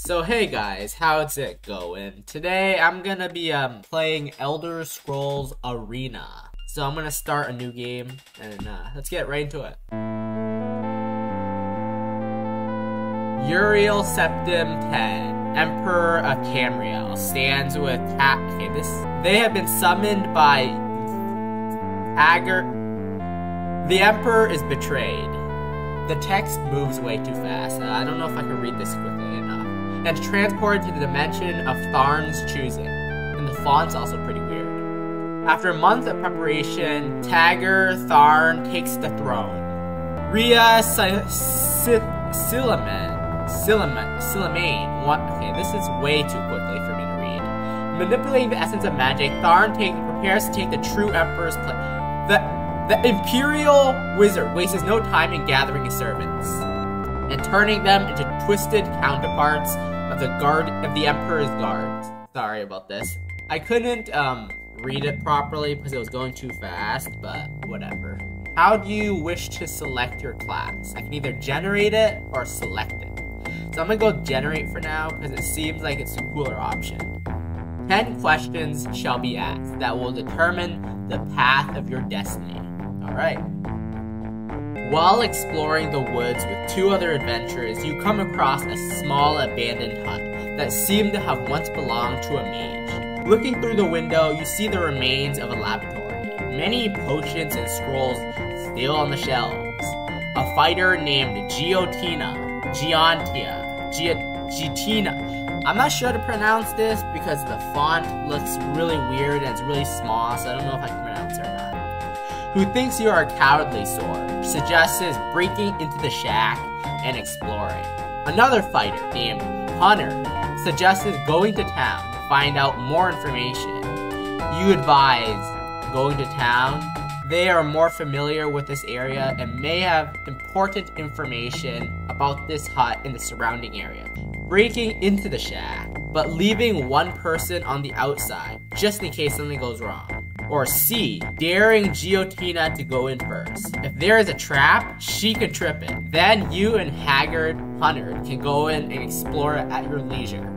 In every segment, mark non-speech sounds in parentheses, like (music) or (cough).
So hey guys, how's it going? Today I'm gonna be um, playing Elder Scrolls Arena. So I'm gonna start a new game and uh, let's get right into it. Uriel Septim 10, Emperor of Tamriel, stands with Cat. They have been summoned by Haggard. The Emperor is betrayed. The text moves way too fast. Uh, I don't know if I can read this quickly enough. And transported to the dimension of Tharn's choosing. And the font's also pretty weird. After a month of preparation, Jagar Tharn takes the throne. Ria Silaman. Silaman. Silamane. What? Okay, this is way too quickly for me to read. Manipulating the essence of magic, Tharn take, prepares to take the true Emperor's place. The the Imperial Wizard wastes no time in gathering his servants and turning them into twisted counterparts the guard of the Emperor's guards. Sorry about this. I couldn't um read it properly because it was going too fast, but whatever. How do you wish to select your class? I can either generate it or select it. So I'm gonna go generate for now because it seems like it's a cooler option. 10 questions shall be asked that will determine the path of your destiny. Alright. While exploring the woods with two other adventurers, you come across a small abandoned hut that seemed to have once belonged to a mage. Looking through the window, you see the remains of a laboratory. Many potions and scrolls still on the shelves. A fighter named Giotina, Giantia, Giatina. I'm not sure to pronounce this because the font looks really weird and it's really small, so I don't know if I can pronounce it who thinks you are a cowardly sword, suggests breaking into the shack and exploring. Another fighter named Hunter suggests going to town to find out more information. You advise going to town. They are more familiar with this area and may have important information about this hut in the surrounding area. Breaking into the shack, but leaving one person on the outside, just in case something goes wrong. Or C, daring Giotina to go in first. If there is a trap, she can trip it. Then you and Haggard Hunter can go in and explore it at your leisure.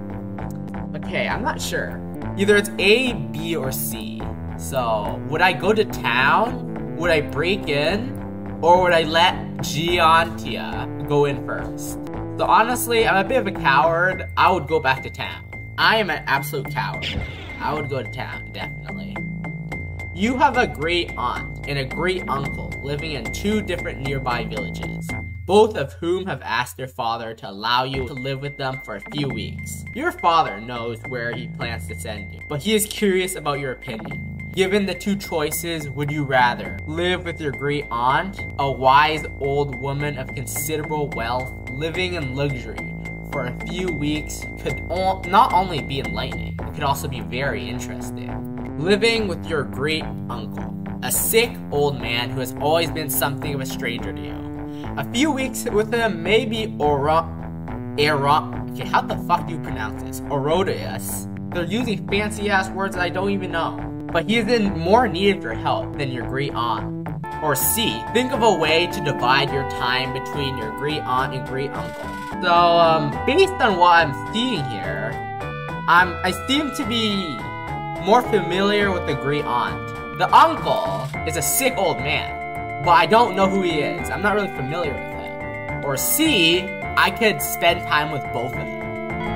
Okay, I'm not sure. Either it's A, B, or C. So, would I go to town? Would I break in? Or would I let Giantia go in first? So honestly, I'm a bit of a coward. I would go back to town. I am an absolute coward. I would go to town, definitely. You have a great aunt and a great uncle living in two different nearby villages, both of whom have asked their father to allow you to live with them for a few weeks. Your father knows where he plans to send you, but he is curious about your opinion. Given the two choices, would you rather live with your great aunt, a wise old woman of considerable wealth, living in luxury, for a few weeks could not only be enlightening, it could also be very interesting living with your great uncle, a sick old man who has always been something of a stranger to you. A few weeks with him may be Ora. Era. Okay, how the fuck do you pronounce this? Orodius. They're using fancy ass words that I don't even know. But he is in more need of your help than your great aunt. Or C, think of a way to divide your time between your great aunt and great uncle. So, um, based on what I'm seeing here, I'm, I seem to be more familiar with the great aunt. The uncle is a sick old man, but I don't know who he is. I'm not really familiar with him. Or C, I could spend time with both of them.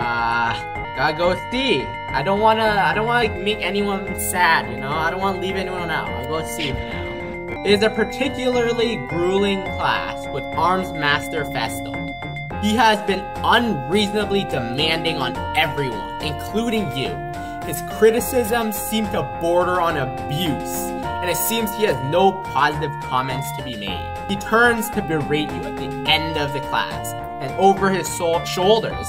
Uh, gotta go with D. I don't wanna, I don't wanna make anyone sad, you know? I don't wanna leave anyone out. I'll go with C now. It is a particularly grueling class with Arms Master Festal. He has been unreasonably demanding on everyone, including you. His criticisms seem to border on abuse, and it seems he has no positive comments to be made. He turns to berate you at the end of the class, and over his shoulders,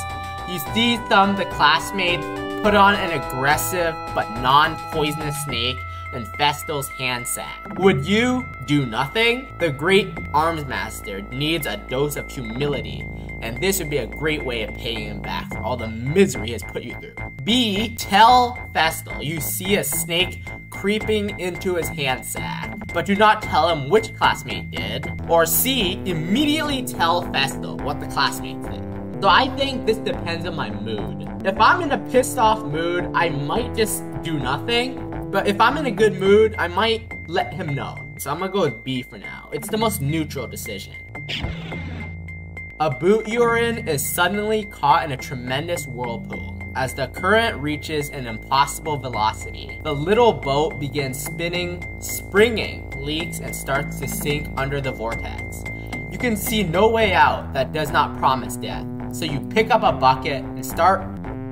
you see some of the classmates put on an aggressive but non-poisonous snake and Festal's hand sack. Would you do nothing? The great arms master needs a dose of humility and this would be a great way of paying him back for all the misery he has put you through. B. Tell Festal you see a snake creeping into his hand sack, but do not tell him which classmate did. Or C. Immediately tell Festal what the classmates did. So I think this depends on my mood. If I'm in a pissed off mood, I might just do nothing. But if I'm in a good mood, I might let him know. So I'm gonna go with B for now. It's the most neutral decision. A boot you're in is suddenly caught in a tremendous whirlpool. As the current reaches an impossible velocity, the little boat begins spinning, springing, leaks, and starts to sink under the vortex. You can see no way out that does not promise death, so you pick up a bucket and start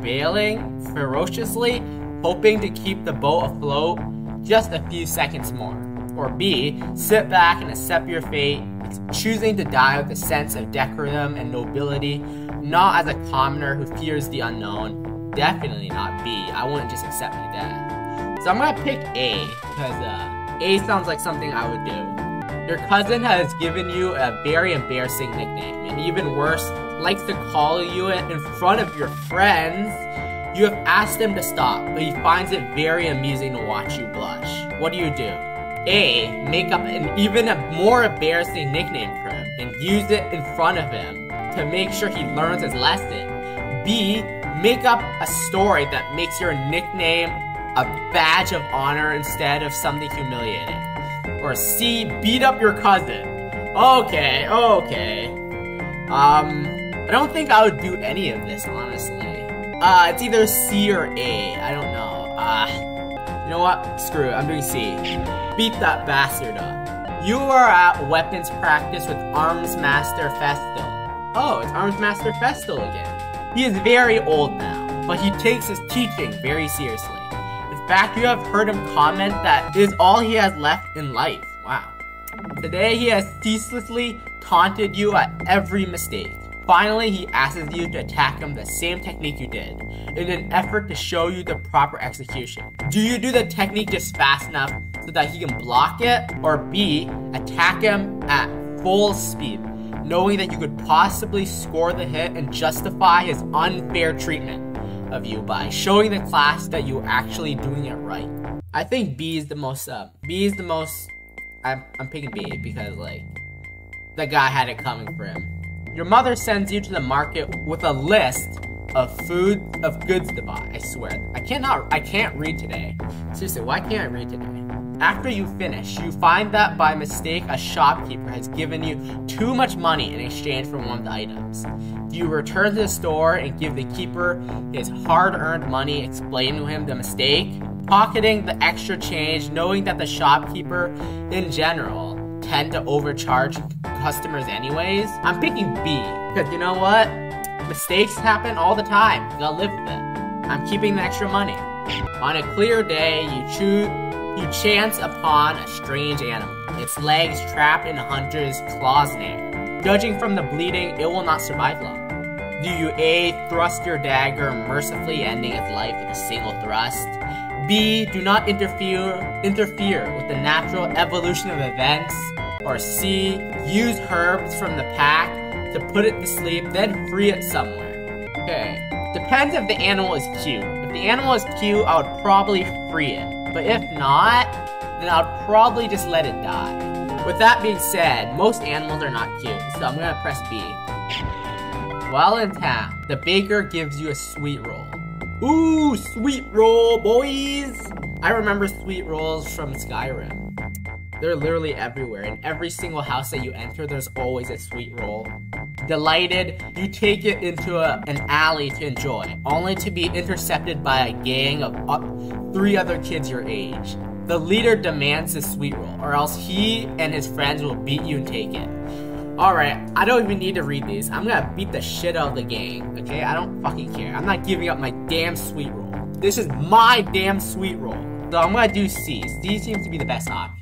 bailing ferociously, hoping to keep the boat afloat just a few seconds more. Or B, sit back and accept your fate, choosing to die with a sense of decorum and nobility, not as a commoner who fears the unknown, definitely not B. I wouldn't just accept my death. So I'm gonna pick A, because uh, A sounds like something I would do. Your cousin has given you a very embarrassing nickname, and even worse, likes to call you it in front of your friends. You have asked him to stop, but he finds it very amusing to watch you blush. What do you do? A. Make up an even more embarrassing nickname for him and use it in front of him to make sure he learns his lesson. B make up a story that makes your nickname a badge of honor instead of something humiliating. Or C, beat up your cousin. Okay, okay. Um, I don't think I would do any of this, honestly. Uh, it's either C or A. I don't know. Uh, you know what? Screw it. I'm doing C. Beat that bastard up. You are at weapons practice with Arms Master Festal. Oh, it's Arms Master Festal again. He is very old now, but he takes his teaching very seriously. In fact, you have heard him comment that it is all he has left in life. Wow. Today, he has ceaselessly taunted you at every mistake. Finally, he asks you to attack him the same technique you did, in an effort to show you the proper execution. Do you do the technique just fast enough so that he can block it? Or B, attack him at full speed, knowing that you could possibly score the hit and justify his unfair treatment of you by showing the class that you're actually doing it right. I think B is the most, uh, B is the most, I'm, I'm picking B because, like, the guy had it coming for him. Your mother sends you to the market with a list of food, of goods to buy, I swear. I cannot, I can't read today. Seriously, why can't I read today? After you finish, you find that by mistake a shopkeeper has given you too much money in exchange for one of the items. You return to the store and give the keeper his hard-earned money, explain to him the mistake, pocketing the extra change, knowing that the shopkeeper, in general, tend to overcharge customers anyways. I'm picking B, because you know what? Mistakes happen all the time. You gotta live with it. I'm keeping the extra money. On a clear day, you choose you chance upon a strange animal, its legs trapped in a hunter's claw snare. Judging from the bleeding, it will not survive long. Do you A. Thrust your dagger, mercifully ending its life with a single thrust? B. Do not interfere, interfere with the natural evolution of events? Or C. Use herbs from the pack to put it to sleep, then free it somewhere? Okay. Depends if the animal is cute. If the animal is cute, I would probably free it. But if not, then I'll probably just let it die. With that being said, most animals are not cute, so I'm gonna press B. While in town, the baker gives you a sweet roll. Ooh, sweet roll, boys! I remember sweet rolls from Skyrim. They're literally everywhere. In every single house that you enter, there's always a sweet roll. Delighted, you take it into a, an alley to enjoy, only to be intercepted by a gang of uh, three other kids your age. The leader demands the sweet roll, or else he and his friends will beat you and take it. Alright, I don't even need to read these. I'm gonna beat the shit out of the gang, okay? I don't fucking care. I'm not giving up my damn sweet roll. This is my damn sweet roll. So I'm gonna do C. C seems to be the best option.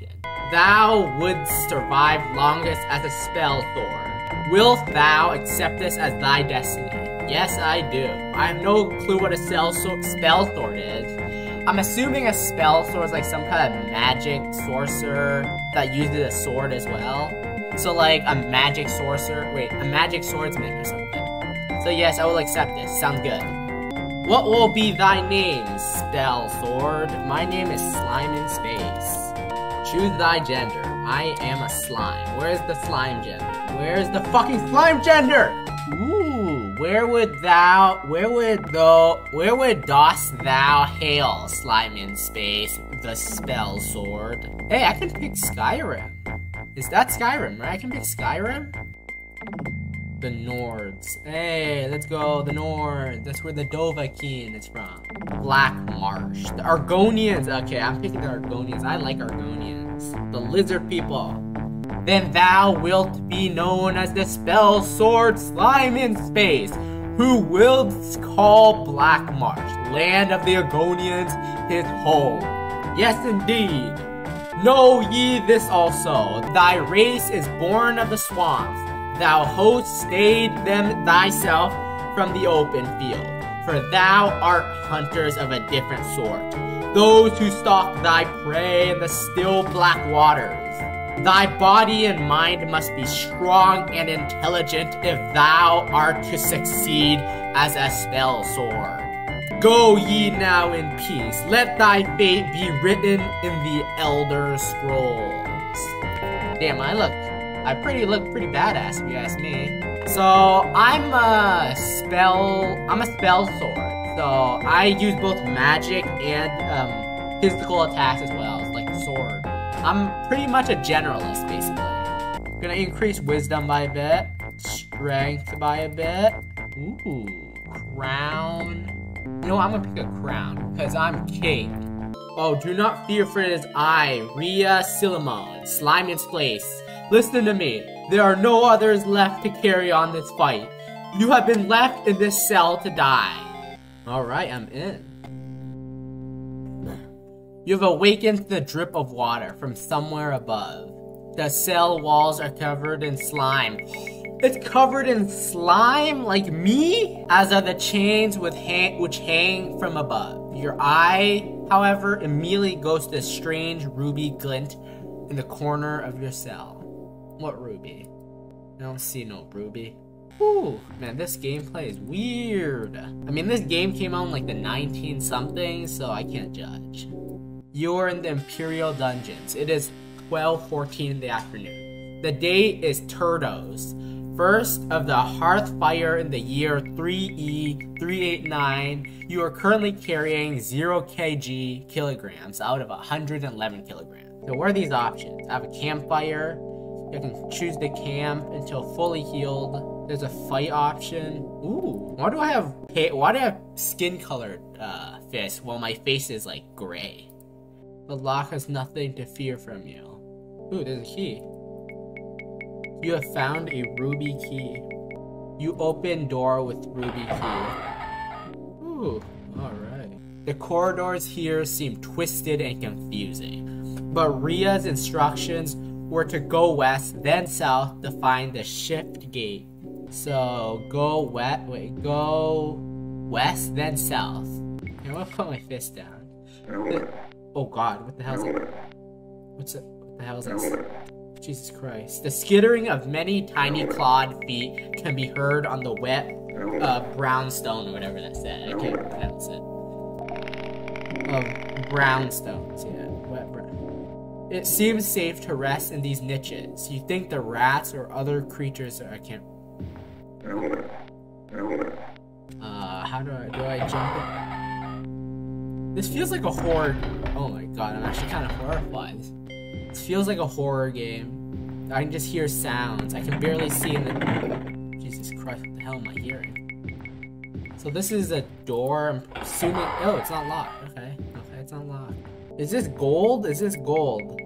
Thou wouldst survive longest as a spell sword. Wilt thou accept this as thy destiny? Yes, I do. I have no clue what a spell, spell sword is. I'm assuming a spell sword is like some kind of magic sorcerer that uses a sword as well. So like a magic sorcerer, wait, a magic swordsman or something. So yes, I will accept this. Sounds good. What will be thy name, spell sword? My name is Slime in Space. Choose thy gender. I am a slime. Where's the slime gender? Where's the fucking slime gender? Ooh, where would thou, where would thou, where would dost thou hail, slime in space, the spell sword? Hey, I can pick Skyrim. Is that Skyrim, right? I can pick Skyrim? The Nords. Hey, let's go, the Nords. That's where the Dovahkiin is from. Black Marsh. The Argonians. Okay, I'm picking the Argonians. I like Argonians. The lizard people. Then thou wilt be known as the spell sword slime in space, who will call Black Marsh, land of the Argonians, his home. Yes, indeed. Know ye this also, thy race is born of the swamps. Thou host stayed them thyself from the open field, for thou art hunters of a different sort, those who stalk thy prey in the still black waters. Thy body and mind must be strong and intelligent if thou art to succeed as a spell sword. Go ye now in peace. Let thy fate be written in the Elder Scrolls. Damn, I look, I pretty look pretty badass if you ask me. So I'm a spell, I'm a spell sword. So I use both magic and um, physical attacks as well, like sword. I'm pretty much a generalist, basically. Gonna increase wisdom by a bit, strength by a bit. Ooh, crown. You know, what, I'm gonna pick a crown, because I'm king. Oh, do not fear for it is I, Ria Silamon, Slime in Place. Listen to me. There are no others left to carry on this fight. You have been left in this cell to die. Alright, I'm in. You have awakened the drip of water from somewhere above. The cell walls are covered in slime. It's covered in slime like me? As are the chains with which hang from above. Your eye, however, immediately goes to a strange ruby glint in the corner of your cell. What ruby? I don't see no ruby. Ooh, man, this gameplay is weird. I mean, this game came out in like the 19 something, so I can't judge. You're in the Imperial Dungeons. It is 12.14 in the afternoon. The date is Turdas, first of the Hearthfire in the year 3E389. You are currently carrying 0 kg kilograms out of 111 kilograms. So what are these options? I have a campfire. You can choose the camp until fully healed. There's a fight option. Ooh, why do I have why do I have skin colored uh, fist while my face is like gray? The lock has nothing to fear from you. Ooh, there's a key. You have found a ruby key. You open door with ruby key. Ooh, alright. The corridors here seem twisted and confusing, but Ria's instructions were to go west, then south to find the shift gate. So go wet, wait, go west, then south. I'm gonna put my fist down. (laughs) Oh god, what the hell is it? What's it? What the hell is this? Jesus Christ. The skittering of many tiny clawed feet can be heard on the wet uh, brownstone or whatever that said. I can't pronounce it. Of brownstones, yeah. Wet brown. It seems safe to rest in these niches. You think the rats or other creatures are, I can't. Uh, how do I, do I jump it? This feels like a horror. Oh my god, I'm actually kind of horrified. This feels like a horror game. I can just hear sounds. I can barely see in the. Jesus Christ, what the hell am I hearing? So this is a door. I'm assuming. Oh, it's not locked. Okay, okay, it's not locked. Is this gold? Is this gold?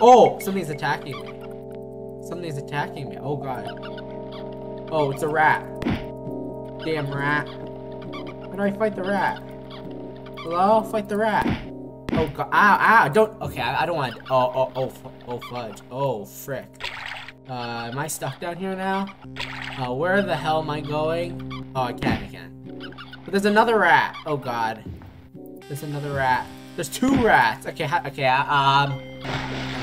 Oh, something's attacking me. Something's attacking me. Oh god. Oh, it's a rat. Damn rat. How do I fight the rat? Hello? Fight the rat. Oh god. Ow, ow. Don't. Okay, I, I don't want. Oh, oh, oh, oh, fudge. Oh, frick. Uh, am I stuck down here now? Uh, where the hell am I going? Oh, I can, I can. But there's another rat. Oh god. There's another rat. There's two rats. Okay, okay, um.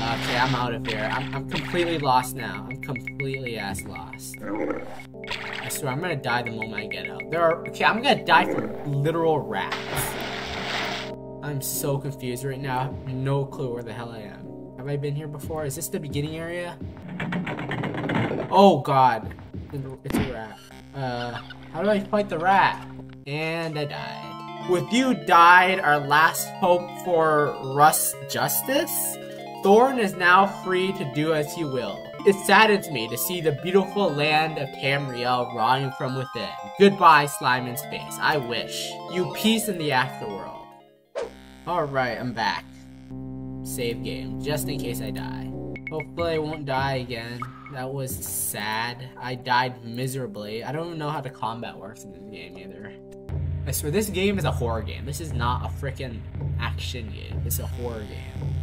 Okay, I'm out of here. I'm, I'm completely lost now. I'm completely ass lost. I swear, I'm gonna die the moment I get out. There are. Okay, I'm gonna die from literal rats. I'm so confused right now. No clue where the hell I am. Have I been here before? Is this the beginning area? Oh god. It's a rat. Uh, how do I fight the rat? And I died. With you died our last hope for Russ justice? Thorn is now free to do as he will. It saddens me to see the beautiful land of Tamriel rotting from within. Goodbye, slime in space. I wish you peace in the afterworld. Alright, I'm back. Save game, just in case I die. Hopefully I won't die again. That was sad. I died miserably. I don't know how the combat works in this game either. I swear, this game is a horror game. This is not a freaking action game. It's a horror game.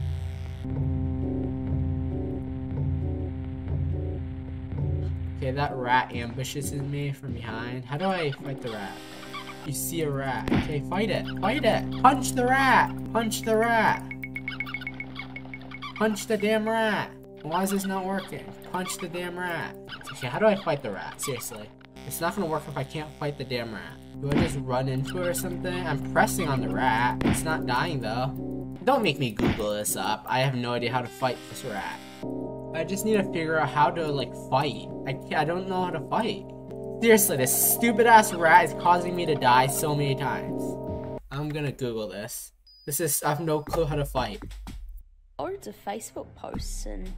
Okay, that rat ambushes me from behind. How do I fight the rat? You see a rat. Okay, fight it. Fight it. Punch the rat. Punch the rat. Punch the damn rat. Why is this not working? Punch the damn rat. Okay, how do I fight the rat? Seriously. It's not gonna work if I can't fight the damn rat. Do I just run into it or something? I'm pressing on the rat. It's not dying though. Don't make me Google this up. I have no idea how to fight this rat. I just need to figure out how to like fight. I, I don't know how to fight. Seriously, this stupid ass rat is causing me to die so many times. I'm gonna Google this. This is, I have no clue how to fight. Loads of Facebook posts and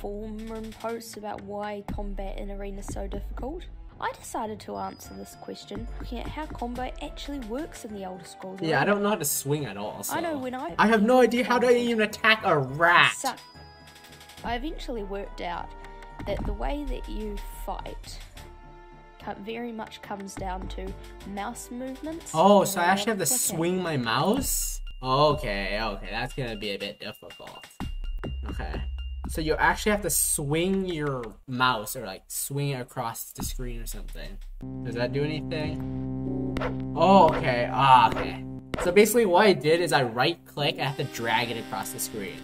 forum posts about why combat in arena is so difficult. I decided to answer this question looking at how combo actually works in the Elder Scrolls. Yeah, I don't know how to swing at all. So. I know when I. I have no idea how to even attack a rat. So, I eventually worked out that the way that you fight very much comes down to mouse movements. Oh, so I actually have to swing my mouse? Okay, okay, that's gonna be a bit difficult. Okay. So you actually have to swing your mouse or like swing it across the screen or something. Does that do anything? Oh, okay. Ah, okay. So basically what I did is I right click, I have to drag it across the screen.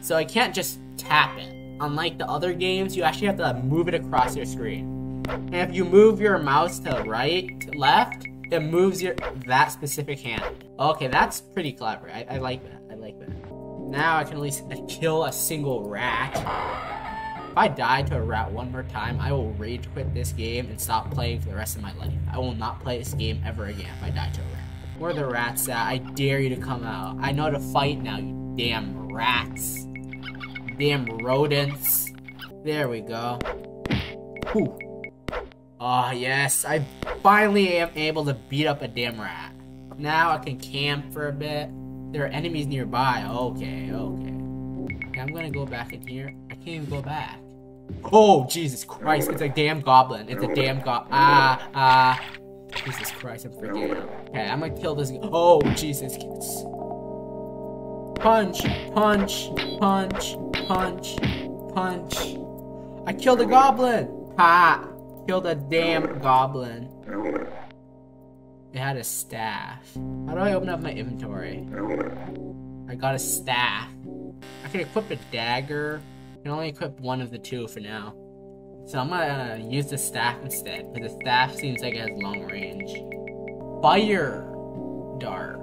So I can't just tap it. Unlike the other games, you actually have to move it across your screen. And if you move your mouse to right, to left, it moves your that specific hand. Okay, that's pretty clever. I, I like that. I like that. Now I can at least kill a single rat. If I die to a rat one more time, I will rage quit this game and stop playing for the rest of my life. I will not play this game ever again if I die to a rat. Where the rats at? I dare you to come out. I know to fight now, you damn rats. Damn rodents. There we go. Whew. Oh, yes. I finally am able to beat up a damn rat. Now I can camp for a bit. There are enemies nearby. Okay, okay. okay I'm gonna go back in here. I can't even go back. Oh, Jesus Christ. It's a damn goblin. It's a damn go- Ah, ah. Jesus Christ, I'm freaking out. Okay, I'm gonna kill this- Oh, Jesus. Punch, punch, punch, punch, punch. I killed a goblin! Ha! Killed a damn goblin. It had a staff. How do I open up my inventory? I got a staff. I can equip a dagger. I can only equip one of the two for now. So I'm gonna uh, use the staff instead, because the staff seems like it has long range. Fire dart.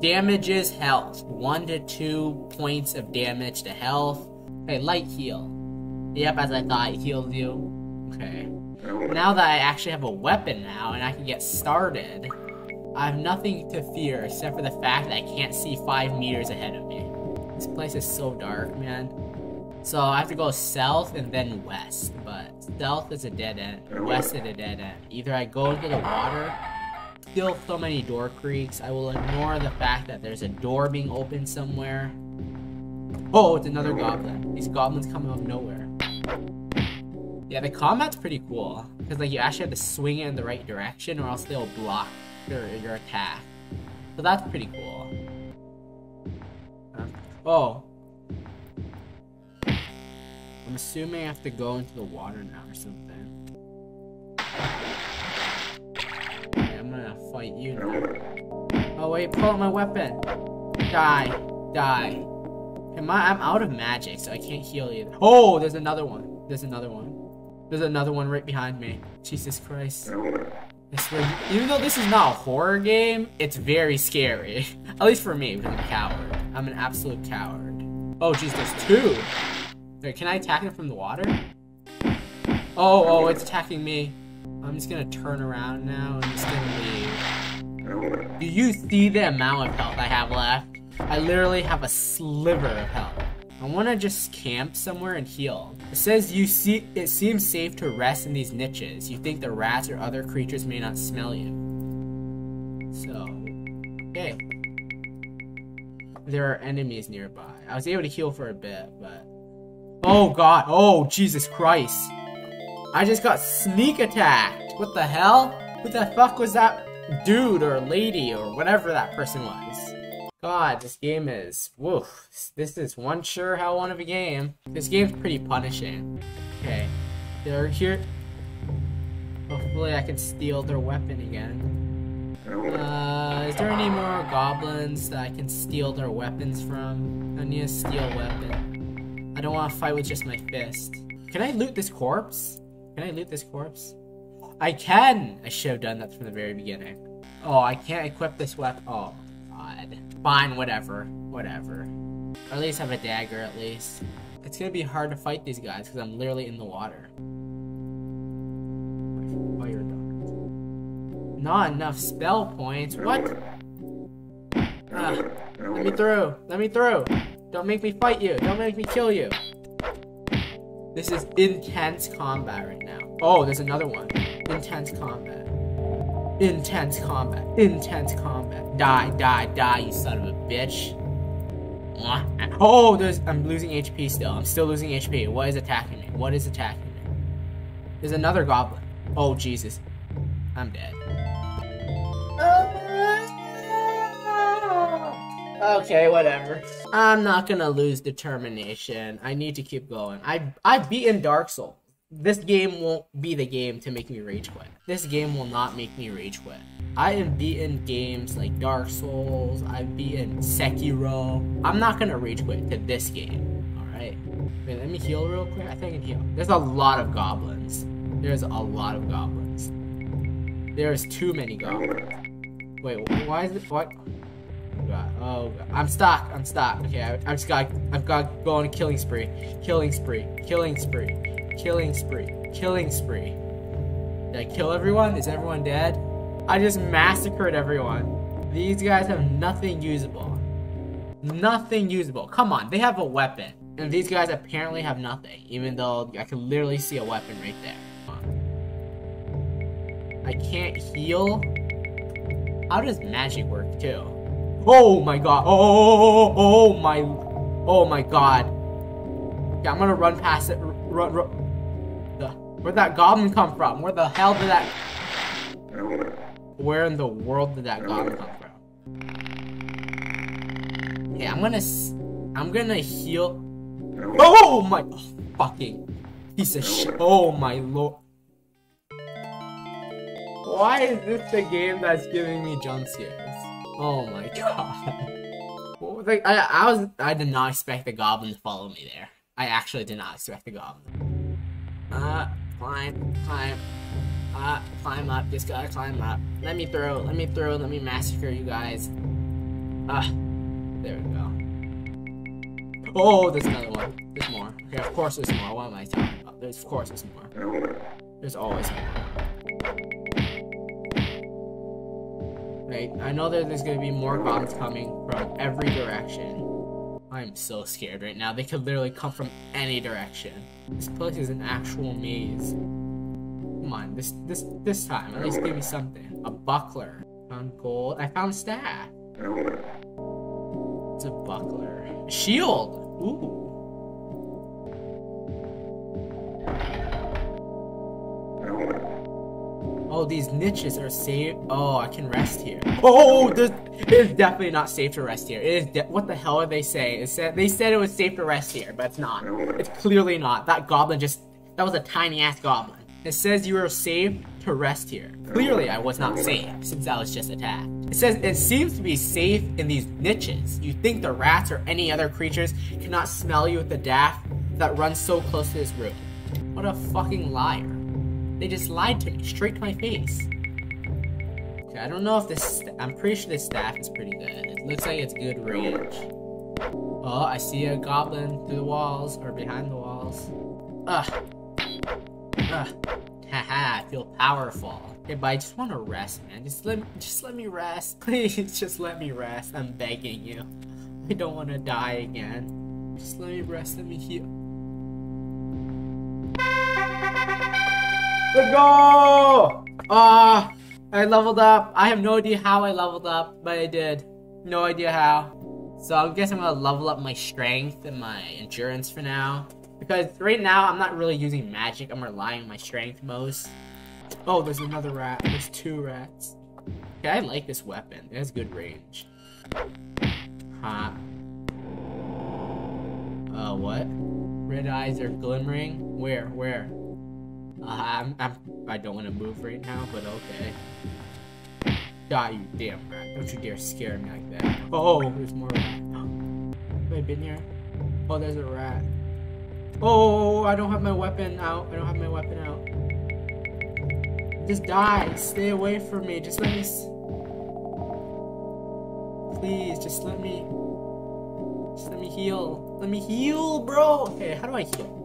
Damages health. One to two points of damage to health. Okay, light heal. Yep, as I thought, it you. Okay. Now that I actually have a weapon now and I can get started, I have nothing to fear except for the fact that I can't see five meters ahead of me. This place is so dark, man. So I have to go south and then west, but south is a dead end, west is a dead end. Either I go into the water, still so many door creaks, I will ignore the fact that there's a door being opened somewhere. Oh, it's another goblin. These goblins come out of nowhere. Yeah, the combat's pretty cool, because like you actually have to swing it in the right direction or else they'll block your, your attack. So that's pretty cool. oh. I'm assuming I have to go into the water now or something. Okay, I'm gonna fight you now. Oh wait, pull out my weapon. Die. Die. Am I, I'm out of magic, so I can't heal you. Oh, there's another one. There's another one. There's another one right behind me. Jesus Christ. even though this is not a horror game, it's very scary. (laughs) At least for me, because I'm a coward. I'm an absolute coward. Oh, jeez, there's two. Wait, can I attack it from the water? Oh, oh, it's attacking me. I'm just gonna turn around now and just gonna leave. Do you see the amount of health I have left? I literally have a sliver of health. I want to just camp somewhere and heal. It says you see it seems safe to rest in these niches. You think the rats or other creatures may not smell you. So, okay. There are enemies nearby. I was able to heal for a bit, but Oh god. Oh, Jesus Christ. I just got sneak attacked. What the hell? Who the fuck was that dude or lady or whatever that person was? God, this game is, woof. This is one sure hell one of a game. This game's pretty punishing. Okay, they're here. Hopefully I can steal their weapon again. Uh, is there any more goblins that I can steal their weapons from? I need a steel weapon. I don't want to fight with just my fist. Can I loot this corpse? Can I loot this corpse? I can! I should have done that from the very beginning. Oh, I can't equip this weapon. Oh, God. Fine, whatever. Whatever. Or at least have a dagger, at least. It's gonna be hard to fight these guys because I'm literally in the water. Fire dart. Not enough spell points. What? Ah, let me through. Let me through. Don't make me fight you. Don't make me kill you. This is intense combat right now. Oh, there's another one. Intense combat. Intense combat. Intense combat. Die, die, die, you son of a bitch. Oh, there's I'm losing HP still. I'm still losing HP. What is attacking me? What is attacking me? There's another goblin. Oh Jesus. I'm dead. Okay, whatever. I'm not gonna lose determination. I need to keep going. I I've beaten Dark Souls. This game won't be the game to make me rage quit. This game will not make me rage quit. I have beaten games like Dark Souls. I've beaten Sekiro. I'm not gonna rage quit to this game. All right. Wait, let me heal real quick. I think I can heal. There's a lot of goblins. There's a lot of goblins. There's too many goblins. Wait, why is it what? Oh god. Oh god. I'm stuck. I'm stuck. Okay, I, I just got I've got to go on a killing spree. Killing spree. Killing spree. Killing spree. Killing spree. Did I kill everyone? Is everyone dead? I just massacred everyone. These guys have nothing usable. Nothing usable. Come on, they have a weapon. And these guys apparently have nothing, even though I can literally see a weapon right there. I can't heal? How does magic work too? Oh my god. Oh, oh, oh, oh, oh my. Oh my god. Yeah, I'm gonna run past it. Run, run. Where'd that goblin come from? Where the hell did that. Where in the world did that goblin come from? Okay, I'm gonna. I'm gonna heal. Oh my. Oh, fucking. Piece of shit. Oh my lord. Why is this the game that's giving me jump scares? Oh my (laughs) god. Like, I, I was I did not expect the goblin to follow me there. I actually did not expect the goblin. Uh climb, climb. Uh climb up, just gotta climb up. Let me throw, let me throw, let me massacre you guys. Ah, there we go. Oh, there's another one. There's more. Okay, of course there's more. What am I talking about? There's of course there's more. There's always more. Right? I know that there's gonna be more bombs coming from every direction. I'm so scared right now. They could literally come from any direction. This place is an actual maze. Come on, this this this time, at least give me something. A buckler. Found gold. I found staff. It's a buckler. Shield. Ooh. Oh, these niches are safe. Oh, I can rest here. Oh, (laughs) this it is definitely not safe to rest here. It is. what the hell are they saying? It said they said it was safe to rest here, but it's not. It's clearly not. That goblin just that was a tiny ass goblin. It says you are safe to rest here. Clearly, I was not safe since I was just attacked. It says it seems to be safe in these niches. You think the rats or any other creatures cannot smell you with the daff that runs so close to this room. What a fucking liar. They just lied to me, straight to my face. Okay, I don't know if this, I'm pretty sure this staff is pretty good. It looks like it's good range. Oh, I see a goblin through the walls, or behind the walls. Ugh. Ugh. Haha, I feel powerful. Okay, but I just want to rest, man. Just let just let me rest. (laughs) Please, just let me rest. I'm begging you. I don't want to die again. Just let me rest. Let me heal. Let's go! Ah, uh, I leveled up. I have no idea how I leveled up, but I did. No idea how. So I guess I'm gonna level up my strength and my endurance for now. Because right now, I'm not really using magic. I'm relying on my strength most. Oh, there's another rat. There's two rats. Okay, I like this weapon. It has good range. Huh. Uh, what? Red eyes are glimmering? Where? Where? Uh, I'm, I'm, I don't want to move right now, but okay. Die, you damn rat. Don't you dare scare me like that. Oh, there's more. (gasps) Have I been here? Oh, there's a rat. Oh, I don't have my weapon out. I don't have my weapon out. Just die. Stay away from me. Just let me... Please, just let me... Just let me heal. Let me heal, bro! Okay, how do I heal?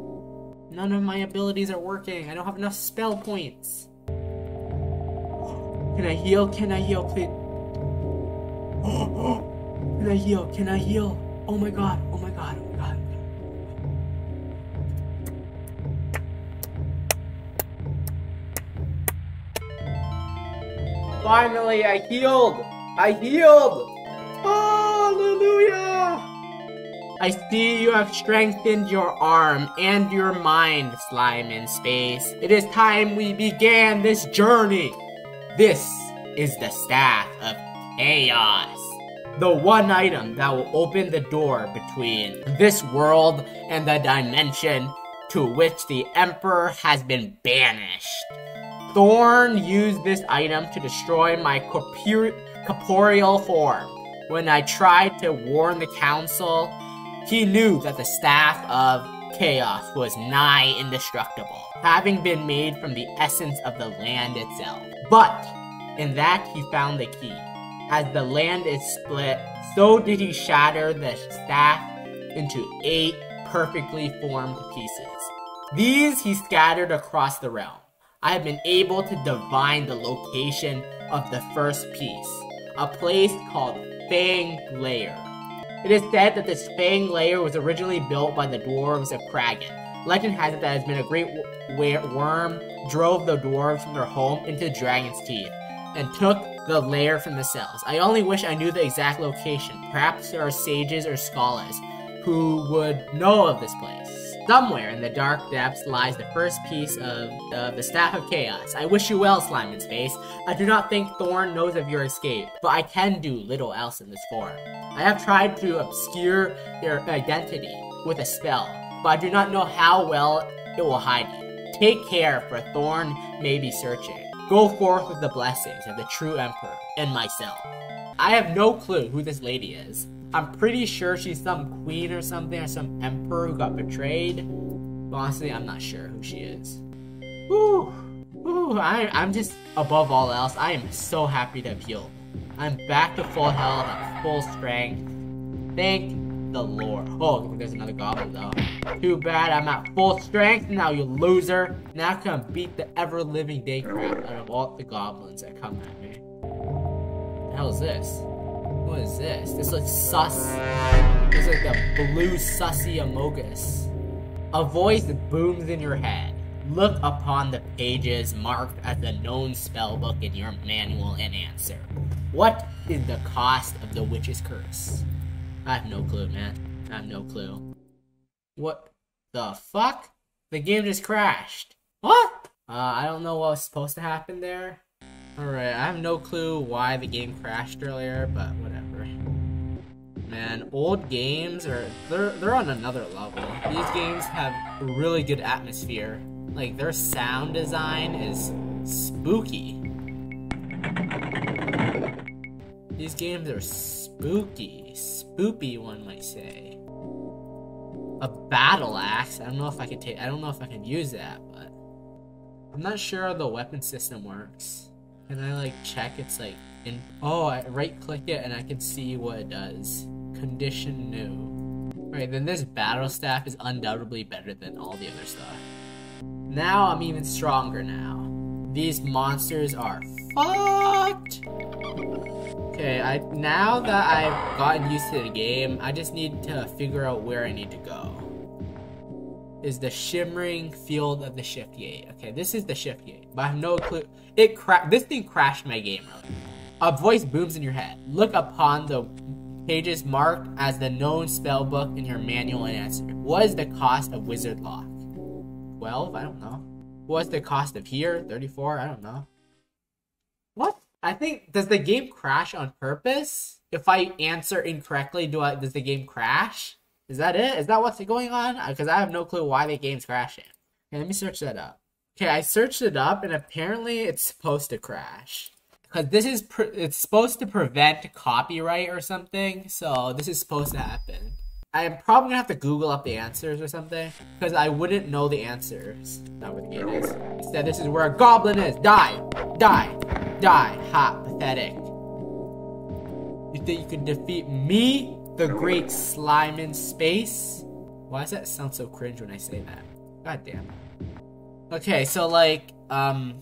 None of my abilities are working. I don't have enough spell points. Can I heal? Can I heal, please? Can I heal? Can I heal? Oh my god. Oh my god. Oh my god. Finally, I healed! I healed! Hallelujah! I see you have strengthened your arm and your mind, Slime in Space. It is time we began this journey. This is the Staff of Chaos. The one item that will open the door between this world and the dimension to which the Emperor has been banished. Thorn used this item to destroy my corporeal form. When I tried to warn the council, he knew that the Staff of Chaos was nigh indestructible, having been made from the essence of the land itself. But in that he found the key. As the land is split, so did he shatter the staff into eight perfectly formed pieces. These he scattered across the realm. I have been able to divine the location of the first piece, a place called Fang Lair. It is said that this Fang Lair was originally built by the dwarves of Kragen. Legend has it that it has been a great worm drove the dwarves from their home into the dragon's teeth and took the lair from the cells. I only wish I knew the exact location. Perhaps there are sages or scholars who would know of this place. Somewhere in the dark depths lies the first piece of the Staff of Chaos. I wish you well, Slime in Space. I do not think Thorn knows of your escape, but I can do little else in this form. I have tried to obscure your identity with a spell, but I do not know how well it will hide you. Take care, for Thorn may be searching. Go forth with the blessings of the true Emperor and myself. I have no clue who this lady is. I'm pretty sure she's some queen or something, or some emperor who got betrayed. But honestly, I'm not sure who she is. Whew. Whew. I, I'm just, above all else, I am so happy to healed. I'm back to full health, at full strength. Thank the Lord. Oh, there's another goblin though. Too bad I'm at full strength now, you loser. Now I can beat the ever-living day crap out of all the goblins that come at me. What the hell is this? What is this? This looks sus. This is like a blue sussy amogus. A voice booms in your head. Look upon the pages marked as the known spellbook in your manual and answer. What is the cost of the witch's curse? I have no clue, man. I have no clue. What the fuck? The game just crashed. What? Uh, I don't know what was supposed to happen there. Alright, I have no clue why the game crashed earlier, but whatever. Man, old games are they're they're on another level. These games have a really good atmosphere. Like their sound design is spooky. These games are spooky. Spoopy, one might say. A battle axe. I don't know if I can take. I don't know if I can use that, but I'm not sure how the weapon system works. Can I like check? It's like in. Oh, I right click it and I can see what it does. Condition new. Alright, then this battle staff is undoubtedly better than all the other stuff. Now I'm even stronger now. these monsters are fucked. Okay, I now that I've gotten used to the game, I just need to figure out where I need to go. Is the shimmering field of the shift gate. Okay, this is the shift gate, but I have no clue. It cra- this thing crashed my game really. A voice booms in your head. Look upon the pages marked as the known spell book in your manual and answer. What is the cost of wizard lock? 12? I don't know. What's the cost of here? 34? I don't know. What? I think does the game crash on purpose? If I answer incorrectly, do I does the game crash? Is that it? Is that what's going on? Uh, because I have no clue why the game's crashing. Okay, let me search that up. Okay, I searched it up, and apparently it's supposed to crash. Because this is it's supposed to prevent copyright or something, so this is supposed to happen. I'm probably gonna have to Google up the answers or something, because I wouldn't know the answers. Not where the gate is. Instead, this is where a goblin is. Die! Die! Die! Ha! Pathetic. You think you could defeat me, the great slime in space? Why does that sound so cringe when I say that? God damn. Okay, so like, um,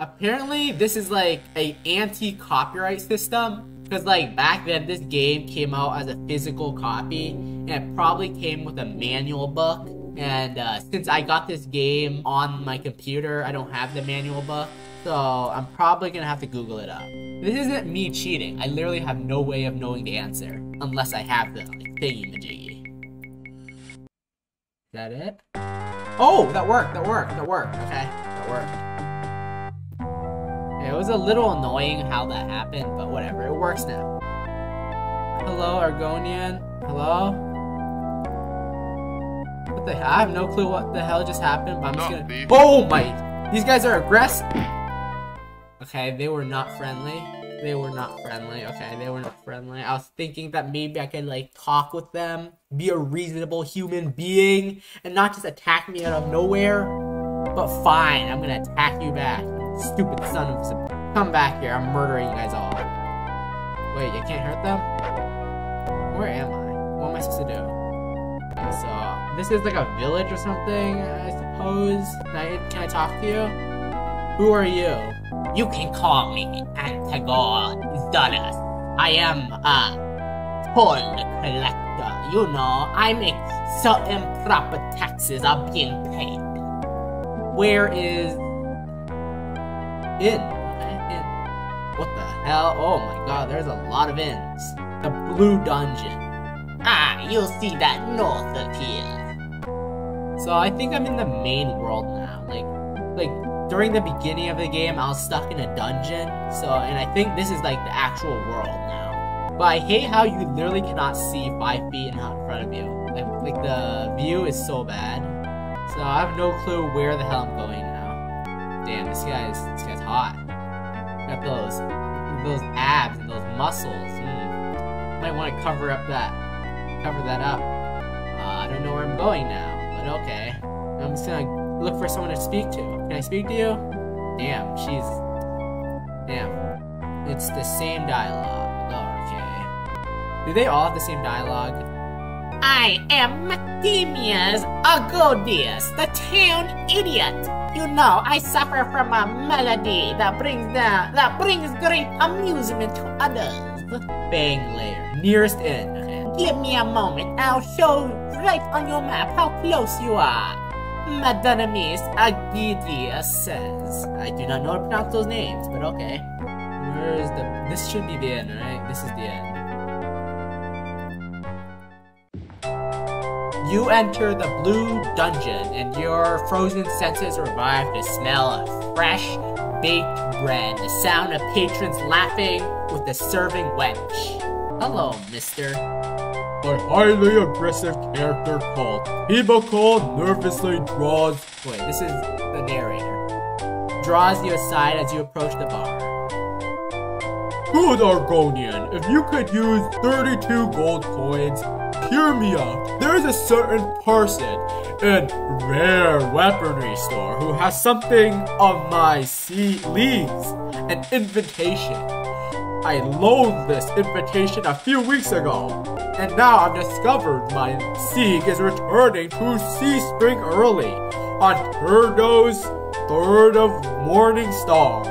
apparently this is like a anti-copyright system because like back then this game came out as a physical copy and it probably came with a manual book and uh, since I got this game on my computer I don't have the manual book so I'm probably gonna have to google it up this isn't me cheating I literally have no way of knowing the answer unless I have the like, thingy majiggy is that it oh that worked that worked that worked okay that worked it was a little annoying how that happened, but whatever, it works now. Hello, Argonian. Hello? What the hell? I have no clue what the hell just happened, but I'm just gonna- Oh my! These guys are aggressive! Okay, they were not friendly. They were not friendly. Okay, they were not friendly. I was thinking that maybe I could like talk with them, be a reasonable human being, and not just attack me out of nowhere. But fine, I'm gonna attack you back. Stupid son of a... Come back here, I'm murdering you guys all. Wait, you can't hurt them? Where am I? What am I supposed to do? Okay, so, this is like a village or something, I suppose? Can I, can I talk to you? Who are you? You can call me Antagor Dollars. I am a toll collector. You know, I make certain proper taxes are being paid. Where is inn. inn. What the hell? Oh my god, there's a lot of inns. The Blue Dungeon. Ah, you'll see that north of here. So I think I'm in the main world now. Like, like during the beginning of the game, I was stuck in a dungeon. So, and I think this is like the actual world now. But I hate how you literally cannot see five feet in front of you. Like, like the view is so bad. So I have no clue where the hell I'm going now. Damn, this guy's this guy's hot. Got those those abs and those muscles. Mm. Might want to cover up that cover that up. Uh, I don't know where I'm going now, but okay. I'm just gonna look for someone to speak to. Can I speak to you? Damn, she's damn. It's the same dialogue. Oh, okay. Do they all have the same dialogue? I am Mathemius Agodius, the town idiot. You know, I suffer from a malady that brings the, that brings great amusement to others. Bang layer. Nearest inn. Okay. Give me a moment. I'll show right on your map how close you are. Madanamis Agidius says. I do not know how to pronounce those names, but okay. Where is the... This should be the inn, right? This is the end. You enter the blue dungeon, and your frozen senses revive to smell of fresh, baked bread, the sound of patrons laughing with the serving wench. Hello, mister. A highly aggressive character called Hiboko nervously draws. Wait, this is the narrator. Draws you aside as you approach the bar. Good Argonian, if you could use 32 gold coins, hear me out. There's a certain person in rare weaponry store who has something of my sea leagues, an invitation. I loaned this invitation a few weeks ago, and now I've discovered my Sieg is returning to Sea Spring early on Turdas third of Morning Star.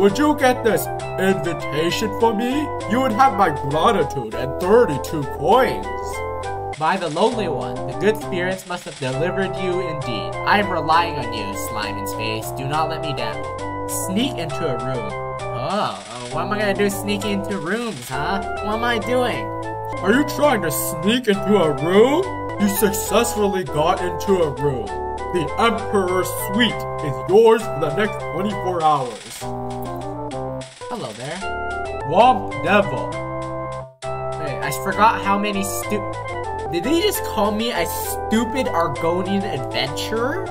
Would you get this invitation for me? You would have my gratitude and 32 coins. By the lonely one, the good spirits must have delivered you indeed. I am relying on you, slime in space. Do not let me down. Sneak into a room. Oh, what am I gonna do sneaking into rooms, huh? What am I doing? Are you trying to sneak into a room? You successfully got into a room. The Emperor's suite is yours for the next 24 hours. Hello there. Womp Devil. Wait, I forgot how many stu- Did they just call me a stupid Argonian adventurer?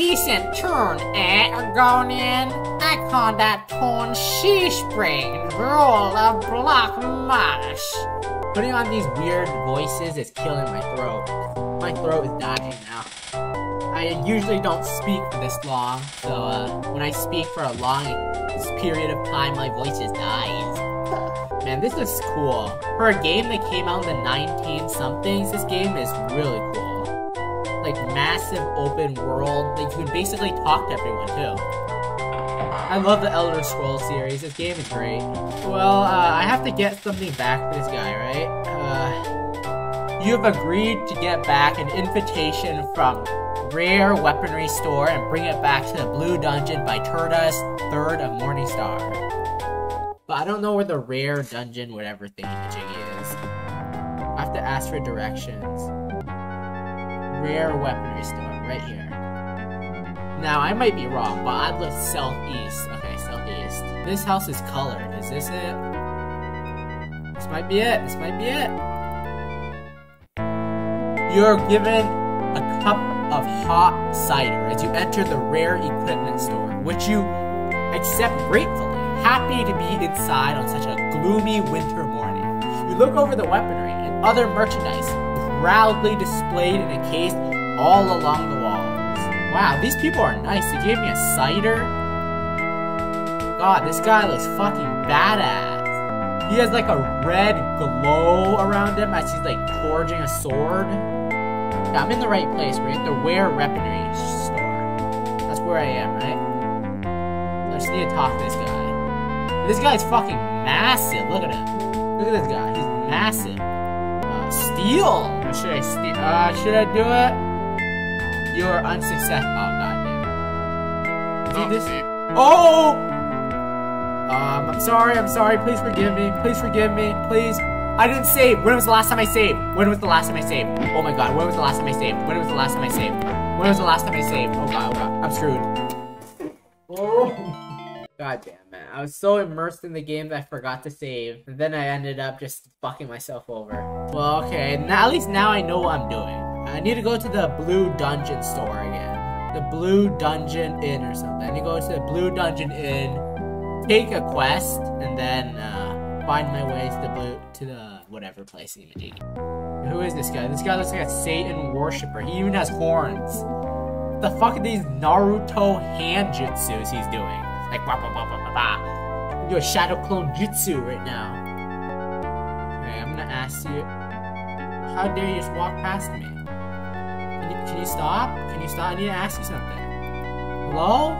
Decent turn, eh, Argonian? I call that torn shoestring and roll of block mush. Putting on these weird voices is killing my throat. My throat is dying now. I usually don't speak for this long, so uh, when I speak for a long period of time, my voice just dies. (laughs) Man, this is cool. For a game that came out in the 19 somethings, this game is really cool. Like massive open world, like you can basically talk to everyone too. I love the Elder Scrolls series. This game is great. Well, uh, I have to get something back for this guy, right? Uh, you have agreed to get back an invitation from Rare Weaponry Store and bring it back to the Blue Dungeon by Turdas, third of Morningstar. But I don't know where the Rare Dungeon whatever thingy-majiggy is. I have to ask for directions. Rare Weaponry Store, right here. Now, I might be wrong, but I'd look southeast. Okay, southeast. This house is colored. Is this it? This might be it. This might be it. You're given a cup of hot cider as you enter the rare equipment store, which you accept gratefully, happy to be inside on such a gloomy winter morning. You look over the weaponry and other merchandise proudly displayed in a case all along the walls. Wow, these people are nice. They gave me a cider. God, this guy looks fucking badass. He has like a red glow around him as he's like forging a sword. I'm in the right place. We're at the Ware Weaponry store. That's where I am, right? I just need to talk to this guy. This guy's fucking massive. Look at him. Look at this guy. He's massive. Uh, steel. Should I steal? Uh, should I do it? You are unsuccessful. Oh, goddamn. See this? Oh! Um, I'm sorry, I'm sorry. Please forgive me. Please forgive me. Please. I didn't save. When was the last time I saved? When was the last time I saved? Oh my god, when was the last time I saved? When was the last time I saved? When was the last time I saved? Oh god, oh god. I'm screwed. Oh. God damn. I was so immersed in the game that I forgot to save. And then I ended up just fucking myself over. Well, okay. Now, at least now I know what I'm doing. I need to go to the Blue Dungeon store again. The Blue Dungeon Inn or something. I need to go to the Blue Dungeon Inn, take a quest, and then uh, find my way to the blue to the whatever place in Who is this guy? This guy looks like a Satan worshiper. He even has horns. The fuck are these Naruto hand jutsus he's doing? Like ba ba ba ba ba ba. Do a shadow clone jutsu right now. Okay, I'm gonna ask you. How dare you just walk past me? Can you, can you stop? Can you stop? I need to ask you something. Hello?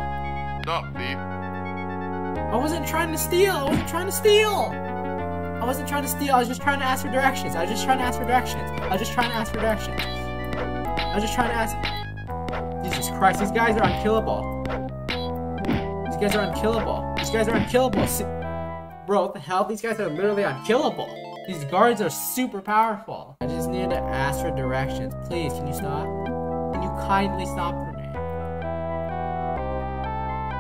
Stop, thief. I wasn't trying to steal. I wasn't trying to steal. I wasn't trying to steal. I was just trying to ask for directions. I was just trying to ask for directions. I was just trying to ask for directions. I was just trying to ask. Jesus Christ, these guys are unkillable. These guys are unkillable. These guys are unkillable. See Bro, what the hell? These guys are literally unkillable. These guards are super powerful. I just need to ask for directions. Please, can you stop? Can you kindly stop for me?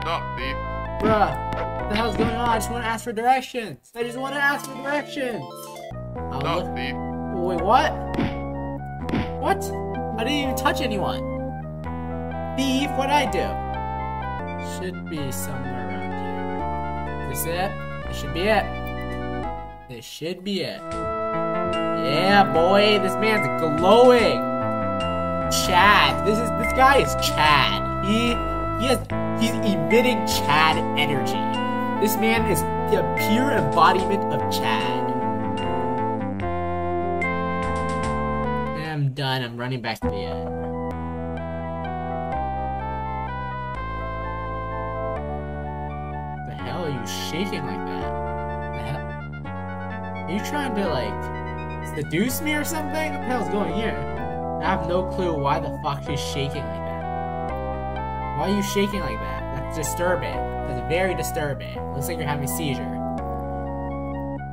Stop, thief. Bruh, what the hell's going on? I just want to ask for directions. I just want to ask for directions. I'll Stop, look- thief. Wait, what? What? I didn't even touch anyone. Thief, what'd I do? Should be somewhere around here. Is this it? This should be it. This should be it. Yeah, boy, this man's glowing. Chad. This is this guy is Chad. He he has he's emitting Chad energy. This man is the pure embodiment of Chad. I'm done. I'm running back to the end. Shaking like that? Are you trying to like seduce me or something? What the hell's going here? I have no clue why the fuck she's shaking like that. Why are you shaking like that? That's disturbing. That's very disturbing. Looks like you're having a seizure.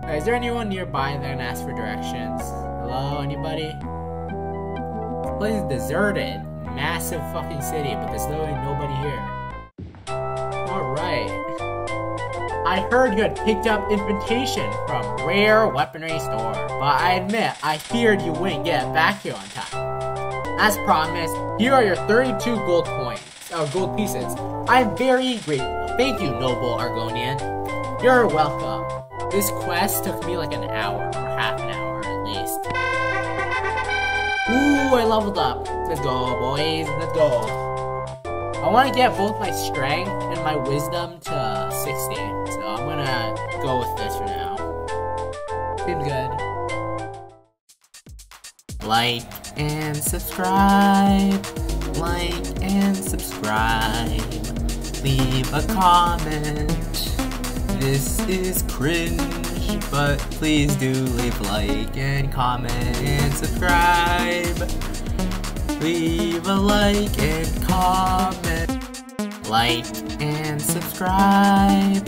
Uh, is there anyone nearby that can ask for directions? Hello, anybody? This place is deserted. Massive fucking city, but there's literally nobody here. I heard you had picked up invitation from Rare Weaponry Store, but I admit I feared you wouldn't get back here on time. As promised, here are your 32 gold coins, uh, gold pieces. I'm very grateful. Thank you, noble Argonian. You're welcome. This quest took me like an hour, or half an hour at least. Ooh, I leveled up. Let's go, boys. Let's go. I want to get both my strength and my wisdom to 60. So I'm gonna go with this for now. Seems good. Like and subscribe. Like and subscribe. Leave a comment. This is cringe, but please do leave like and comment and subscribe. Leave a like and comment. Like and subscribe.